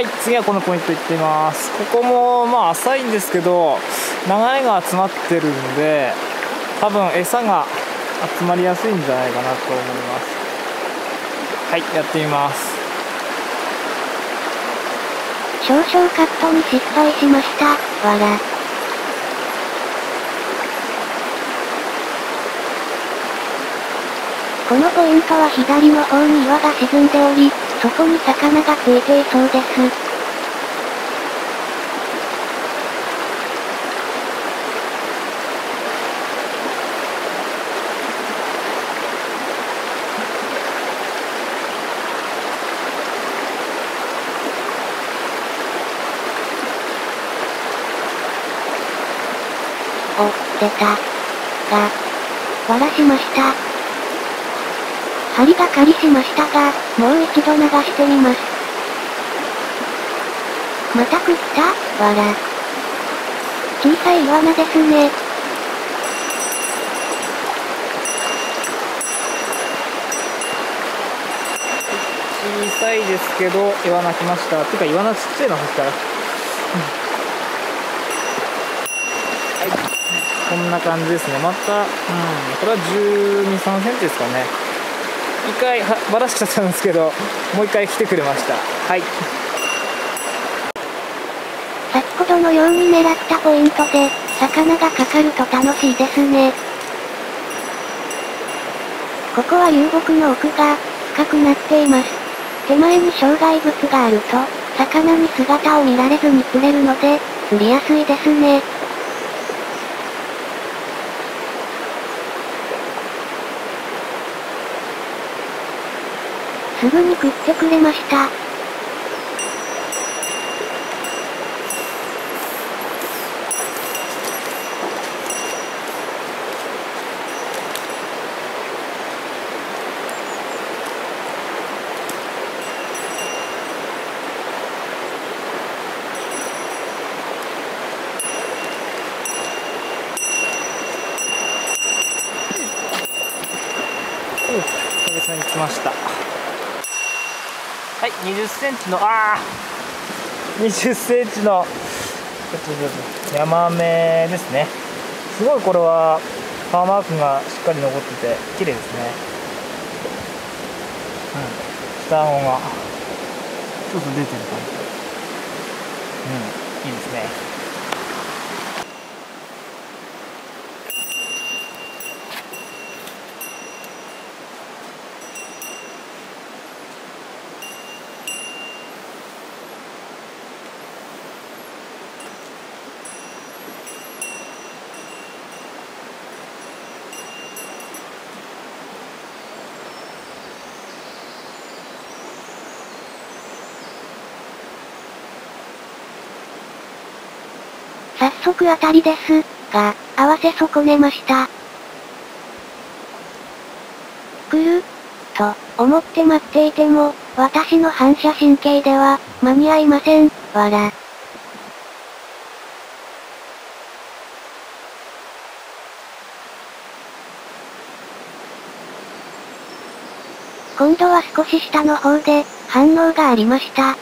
はい次はこのポイント行ってみます。ここもまあ浅いんですけど流れが集まってるんで多分餌が集まりやすいんじゃないかなと思います。はいやってみます。少々カットに失敗しました。わらこのポイントは左の方に岩が沈んでおり、そこに魚がついていそうです。お、出た。が、割らしました。針がかりしましたが、もう一度流してみます。また食ったわら。小さいイワナですね。小さいですけど、イワナ来ました。てか、イワナちっちゃいな、そしたら。こんな感じですねまたうんこれは1 2 3センチですかね一回ばらしちゃったんですけどもう一回来てくれました。はい。先ほどのように狙ったポイントで魚がかかると楽しいですね。ここは流木の奥が深くなっています。手前に障害物があると魚に姿を見られずに釣れるので釣りやすいですね。すぐに食ってくれました。久々に来ました。はい20センチのああ20センチのヤマメですね。すごいこれはパーマークがしっかり残ってて綺麗ですね。うん下顎がちょっと出てる感じ。うんいいですね。早速当たりです、が、合わせ損ねました。来る？と、思って待っていても、私の反射神経では、間に合いません、わら。今度は少し下の方で、反応がありました。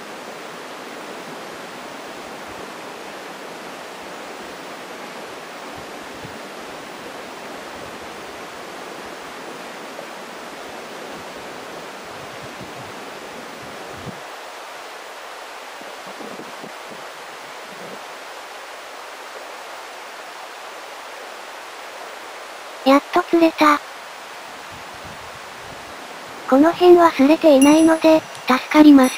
やっと釣れた。この辺は擦れていないので、助かります。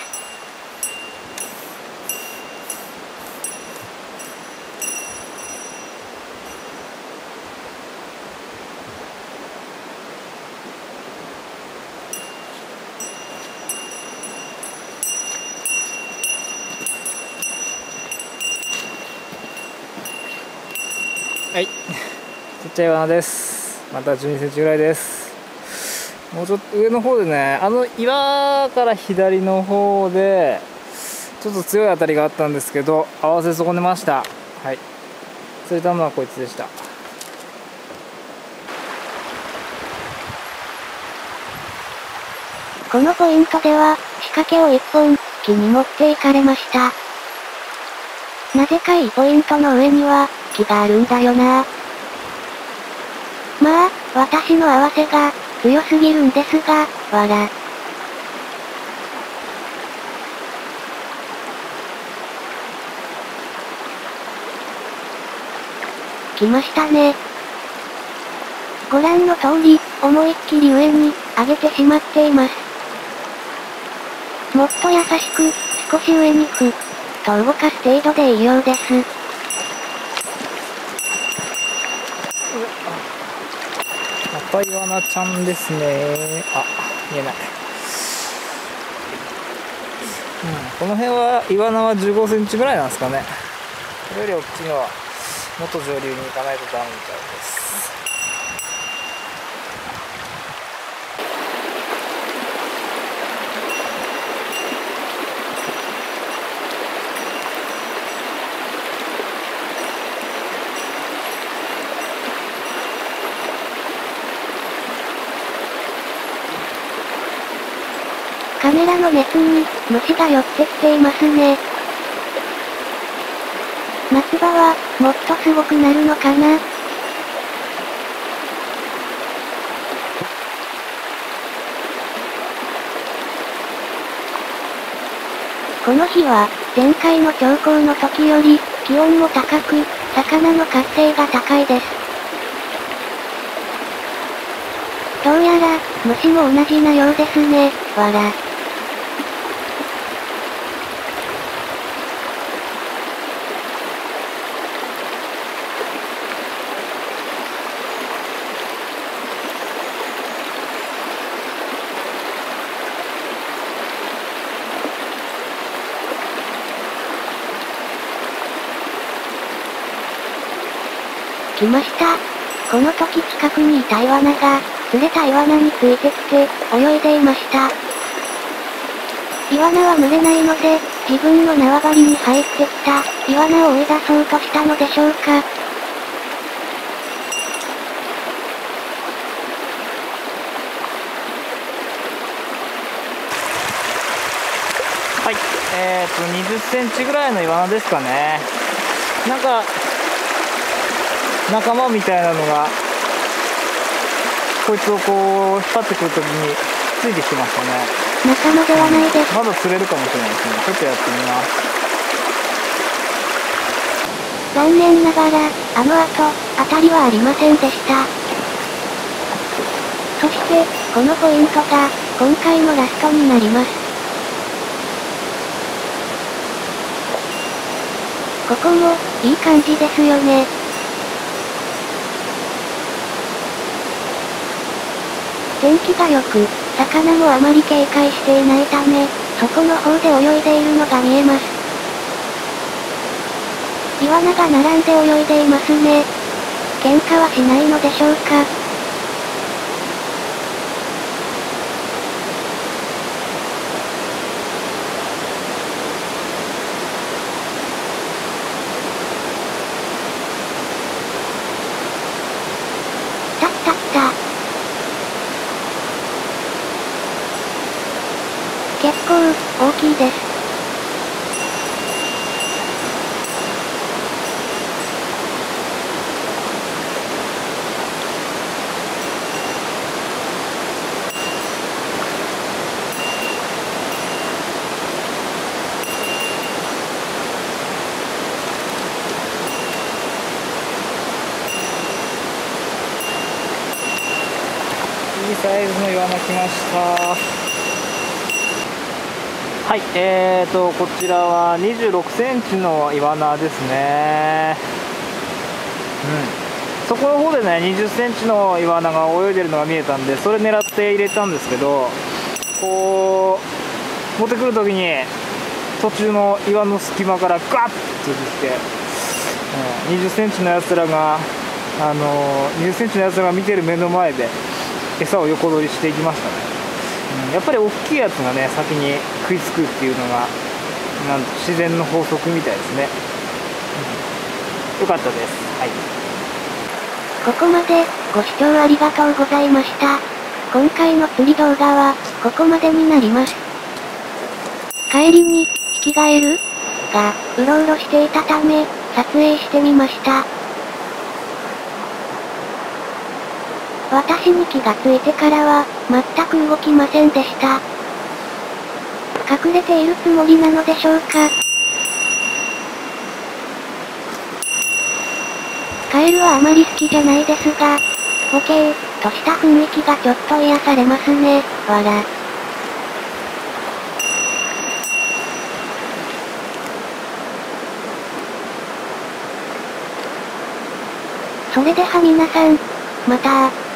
はい。ちっちゃい罠です。また12センチぐらいですもうちょっと上の方でねあの岩から左の方でちょっと強い当たりがあったんですけど合わせ損ねましたはい釣れたのはこいつでしたこのポイントでは仕掛けを1本切地に持って行かれました。なぜかいいポイントの上には、木があるんだよな。私の合わせが、強すぎるんですが、わら。来ましたね。ご覧の通り、思いっきり上に、上げてしまっています。もっと優しく、少し上にふ、と動かす程度でいいようです。ぱいワナちゃんですね。あ見えない、うん、この辺はイワナは1 5センチぐらいなんですかね。これより大きいのは元上流に行かないとダメみたいです。カメラの熱に、虫が寄ってきていますね。夏場は、もっとすごくなるのかなこの日は、前回の兆候の時より、気温も高く、魚の活性が高いです。どうやら、虫も同じなようですね、わら。来ました。この時近くにいたイワナが、釣れたイワナについてきて、泳いでいました。イワナは群れないので、自分の縄張りに入ってきた、イワナを追い出そうとしたのでしょうか。はいえーと2 0センチぐらいのイワナですかねなんか仲間みたいなのがこいつをこう引っ張ってくるときについてきてましたね仲間ではないです。まだ釣れるかもしれないですねちょっとやってみます残念ながら、あの後、当たりはありませんでした。そして、このポイントが、今回のラストになります。ここも、いい感じですよね。天気が良く、魚もあまり警戒していないため、そこの方で泳いでいるのが見えます。イワナが並んで泳いでいますね。喧嘩はしないのでしょうか。たったった。結構、大きいです。いいサイズのイワナ来ましたはいえーとこちらは2 6センチのイワナですね。うん。そこの方でね2 0センチのイワナが泳いでるのが見えたんでそれ狙って入れたんですけどこう持ってくる時に途中の岩の隙間からガッと出てきて、うん、2 0センチのやつらがあの2 0センチのやつらが見てる目の前で餌を横取りしていきましたね、うん、やっぱり大きいやつがね先に食いつくっていうのがなん自然の法則みたいですね、うん、よかったですはいここまで、ご視聴ありがとうございました。今回の釣り動画は、ここまでになります。帰りに、ヒキガエルが、うろうろしていたため、撮影してみました。私に気がついてからは、全く動きませんでした。隠れているつもりなのでしょうかカエルはあまり好きじゃないですが、ボケー、とした雰囲気がちょっと癒されますね、わら。それでは皆さん、また